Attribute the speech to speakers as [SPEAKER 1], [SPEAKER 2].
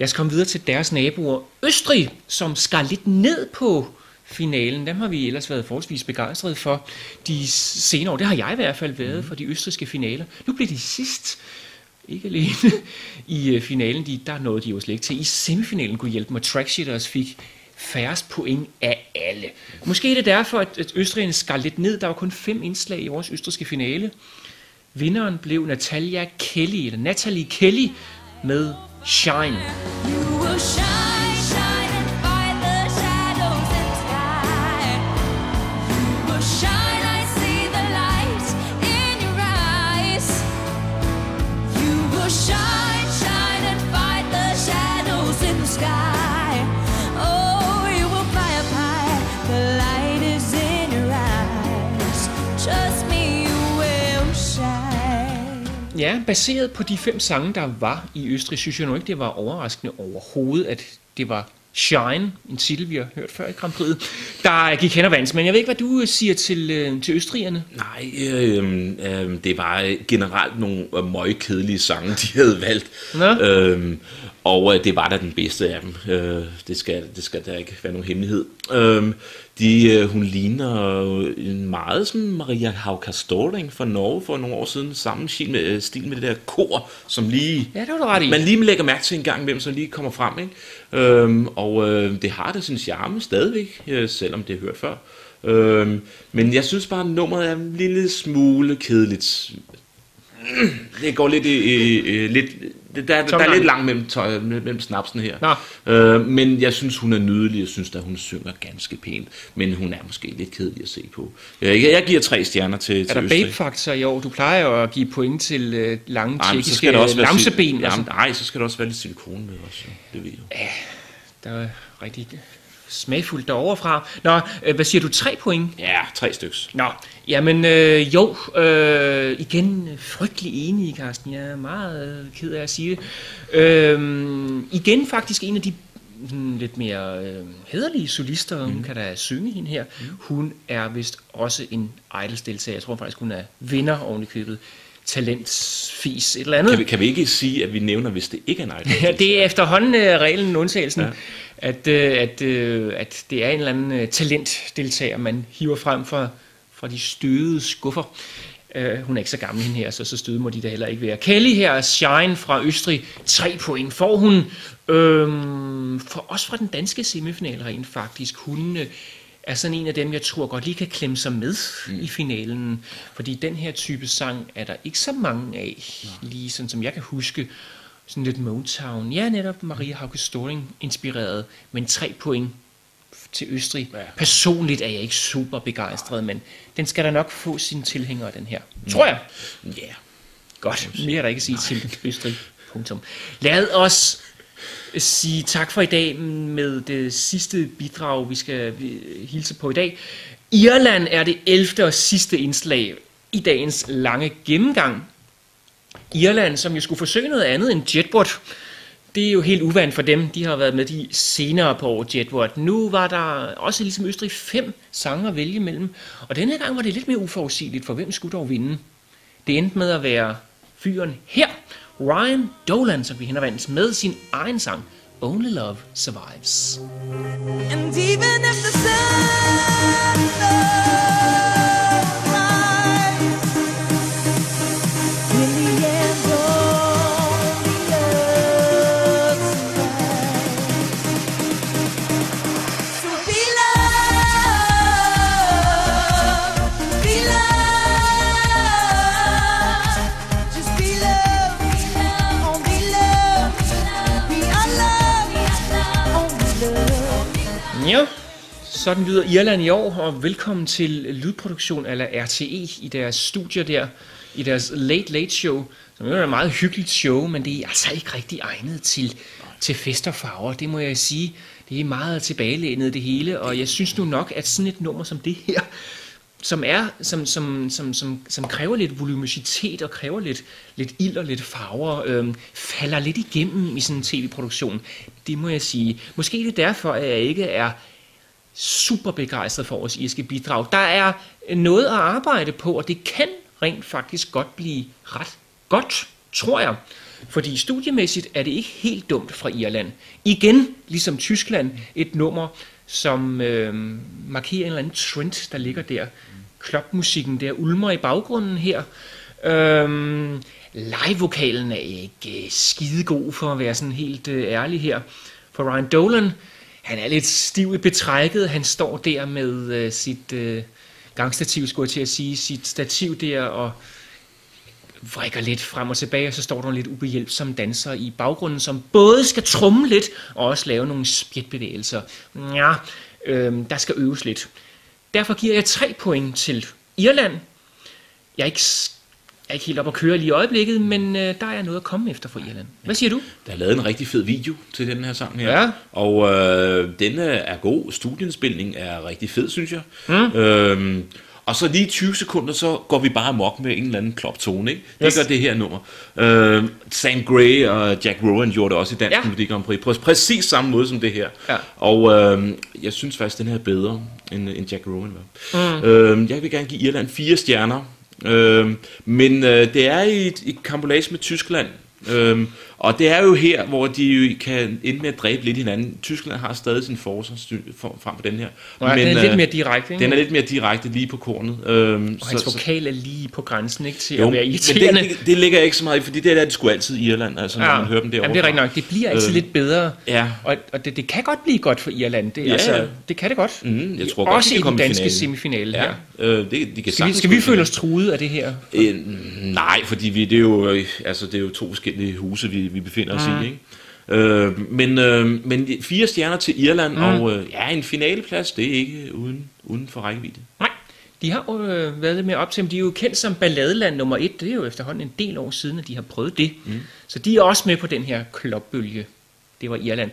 [SPEAKER 1] Lad os komme videre til deres naboer. Østrig, som skar lidt ned på finalen. Dem har vi ellers været forholdsvis begejstrede for de senere år. Det har jeg i hvert fald været for de østrigske finaler. Nu blev de sidst ikke alene i øh, finalen, de, der nåede de jo slet ikke til. I semifinalen kunne hjælpe mig. Trackshitters fik færrest point af alle. Måske er det derfor, at, at Østrigerne skar lidt ned. Der var kun fem indslag i vores østrigske finale. Vinderen blev Natalia Kelly, eller Natalie Kelly med Shine. Ja, baseret på de fem sange, der var i Østrig, synes jeg nu ikke, det var overraskende overhovedet, at det var Shine, en titel, vi har hørt før i Grand Prix, der gik hen og vandt. Men jeg ved ikke, hvad du øh, siger til, øh, til østrigerne.
[SPEAKER 2] Nej, øh, øh, det var generelt nogle øh, møgkedelige sange, de havde valgt.
[SPEAKER 1] Nå.
[SPEAKER 2] Øh, og øh, det var da den bedste af dem. Øh, det, skal, det skal der ikke være nogen hemmelighed. Øh, de, øh, hun ligner en meget sådan Maria Hauka Storling fra Norge for nogle år siden. Samme stil med, øh, stil med det der kor, som lige...
[SPEAKER 1] Ja, det var du ret i.
[SPEAKER 2] Man lige lægger mærke til en gang, hvem som lige kommer frem. Ikke? Øhm, og øh, det har da sin charme stadigvæk, øh, selvom det er hørt før. Øhm, men jeg synes bare, at nummeret er en lille smule kedeligt. Det går lidt i, i, i lidt... Der, der, der er lidt langt mellem, tøj, mellem snapsen her. Øh, men jeg synes, hun er nydelig. Jeg synes, at hun synger ganske pænt. Men hun er måske lidt kedelig at se på. Jeg, jeg giver tre stjerner til,
[SPEAKER 1] Er
[SPEAKER 2] til
[SPEAKER 1] der
[SPEAKER 2] Østrig.
[SPEAKER 1] babe-faktor i år? Du plejer jo at give point til øh, lange
[SPEAKER 2] så
[SPEAKER 1] tjekkiske
[SPEAKER 2] der
[SPEAKER 1] lamseben.
[SPEAKER 2] Jamen, nej, så skal der også være lidt silikone med også. Det ved jeg jo.
[SPEAKER 1] der er rigtig smagfuldt derovre fra. Nå, øh, hvad siger du? Tre point?
[SPEAKER 2] Ja, tre styks.
[SPEAKER 1] Nå, jamen øh, jo, øh, igen frygtelig enig, Carsten. Jeg er meget øh, ked af at sige det. Øh, igen faktisk en af de sådan, lidt mere øh, hederlige solister. Hun kan da synge hende her. Hun er vist også en Idols-deltager. Jeg tror faktisk, hun er vinder oven i købet. Talentfis, et eller andet.
[SPEAKER 2] Kan vi, kan vi ikke sige, at vi nævner, hvis det ikke er nej?
[SPEAKER 1] Ja, det er efterhånden uh, reglen, undtagelsen, ja. at, uh, at, uh, at det er en eller anden uh, talentdeltager, man hiver frem fra, fra de støde skuffer. Uh, hun er ikke så gammel hende her, så så støde må de da heller ikke være. Kelly her, Shine fra Østrig, tre point får hun. Øhm, for os fra den danske semifinal rent faktisk. Hun øh, er sådan en af dem, jeg tror godt lige kan klemme sig med mm. i finalen. Fordi den her type sang er der ikke så mange af, lige sådan som jeg kan huske. Sådan lidt Motown. Ja, netop Maria Hauke Storing inspireret, men tre point til Østrig. Ja. Personligt er jeg ikke super begejstret, men den skal der nok få sine tilhængere, den her. Tror jeg.
[SPEAKER 2] Ja.
[SPEAKER 1] Godt, mere er der ikke at sige til Østrig. Punktum. Lad os sige tak for i dag med det sidste bidrag, vi skal hilse på i dag. Irland er det 11. og sidste indslag i dagens lange gennemgang. Irland, som jo skulle forsøge noget andet end Jetbot, det er jo helt uvandt for dem. De har været med de senere på år, Jetbot. Nu var der også ligesom Østrig fem sange at vælge mellem. Og denne gang var det lidt mere uforudsigeligt, for hvem skulle dog vinde? Det endte med at være fyren her, Ryan Dolan, som vi hen vandt med sin egen sang, Only Love Survives.
[SPEAKER 3] And even if the sun
[SPEAKER 1] Ja, sådan lyder Irland i år, og velkommen til lydproduktion eller RTE i deres studier der, i deres Late Late Show, som jo er et meget hyggeligt show, men det er altså ikke rigtig egnet til, til fest og farver, det må jeg sige. Det er meget tilbagelænet det hele, og jeg synes nu nok, at sådan et nummer som det her, som er som, som, som, som, som kræver lidt volumositet og kræver lidt, lidt ild og lidt farver, øhm, falder lidt igennem i sådan en tv-produktion. Det må jeg sige. Måske er det derfor, at jeg ikke er super begejstret for vores irske bidrag. Der er noget at arbejde på, og det kan rent faktisk godt blive ret godt, tror jeg. Fordi studiemæssigt er det ikke helt dumt fra Irland. Igen, ligesom Tyskland, et nummer, som øh, markerer en eller anden trend, der ligger der. Klopmusikken der ulmer i baggrunden her. Øhm, Live-vokalen er ikke skidegod for at være sådan helt øh, ærlig her. For Ryan Dolan, han er lidt stiv i betrækket. Han står der med øh, sit øh, gangstativ, skulle jeg til at sige, sit stativ der og vrikker lidt frem og tilbage, og så står der nogle lidt ubehjælpsomme danser i baggrunden, som både skal trumme lidt og også lave nogle spjætbevægelser. Ja, øh, der skal øves lidt. Derfor giver jeg tre point til Irland. Jeg er ikke, jeg er ikke helt op at køre lige i øjeblikket, men øh, der er noget at komme efter for Irland. Hvad siger du?
[SPEAKER 2] Der er lavet en rigtig fed video til den her sang her.
[SPEAKER 1] Ja.
[SPEAKER 2] Og øh, den er god. Studieindspilning er rigtig fed, synes jeg. Mm. Øhm, og så lige 20 sekunder, så går vi bare amok med en eller anden kloptone. Ikke? Det
[SPEAKER 1] Yes.
[SPEAKER 2] gør det her nummer. Øh, Sam Gray og Jack Rowan gjorde det også i Dansk
[SPEAKER 1] ja.
[SPEAKER 2] Melodi Grand Prix. På præcis samme måde som det her.
[SPEAKER 1] Ja.
[SPEAKER 2] Og øh, jeg synes faktisk, den her er bedre, end, end Jack Rowan var. Mm. Øh, jeg vil gerne give Irland fire stjerner. Øh, men øh, det er i et, et kampolage med Tyskland. Øhm, og det er jo her, hvor de jo kan ende med at dræbe lidt hinanden. Tyskland har stadig sin forsvar styr- for- frem på den her.
[SPEAKER 1] Nej, den er lidt
[SPEAKER 2] øh,
[SPEAKER 1] mere direkte, ikke?
[SPEAKER 2] Den er lidt mere direkte lige på kornet. Øhm,
[SPEAKER 1] Og hans vokal er lige på grænsen ikke, til
[SPEAKER 2] jo,
[SPEAKER 1] at være
[SPEAKER 2] men
[SPEAKER 1] irriterende.
[SPEAKER 2] det, det, det ligger ikke så meget i, fordi det er det sgu altid i Irland, altså når man hører dem derovre.
[SPEAKER 1] Jamen, det er rigtigt nok. Det bliver altid
[SPEAKER 2] Øh,
[SPEAKER 1] lidt bedre.
[SPEAKER 2] ja.
[SPEAKER 1] Og, og det, det kan godt blive godt for Irland. Det,
[SPEAKER 2] Ja,
[SPEAKER 1] altså,
[SPEAKER 2] ja.
[SPEAKER 1] det kan det godt.
[SPEAKER 2] Mm, jeg tror godt,
[SPEAKER 1] Også
[SPEAKER 2] de
[SPEAKER 1] i den
[SPEAKER 2] i
[SPEAKER 1] danske
[SPEAKER 2] finalen.
[SPEAKER 1] semifinale
[SPEAKER 2] Ja,
[SPEAKER 1] her.
[SPEAKER 2] øh, det, de kan
[SPEAKER 1] Skal vi, skal vi
[SPEAKER 2] i
[SPEAKER 1] føle os truet af det her?
[SPEAKER 2] Øh, nej, fordi vi, det, er jo, øh, altså, det er jo to forskellige huse, vi, vi befinder os
[SPEAKER 1] Mm.
[SPEAKER 2] i. Ikke? Øh, men, øh, men fire stjerner til Irland, mm. og øh, ja, en finaleplads, det er ikke uden, uden for rækkevidde.
[SPEAKER 1] Nej, de har jo øh, været lidt mere op til, men de er jo kendt som balladeland nummer et. Det er jo efterhånden en del år siden, at de har prøvet det. Mm. Så de er også med på den her klopbølge. Det var Irland.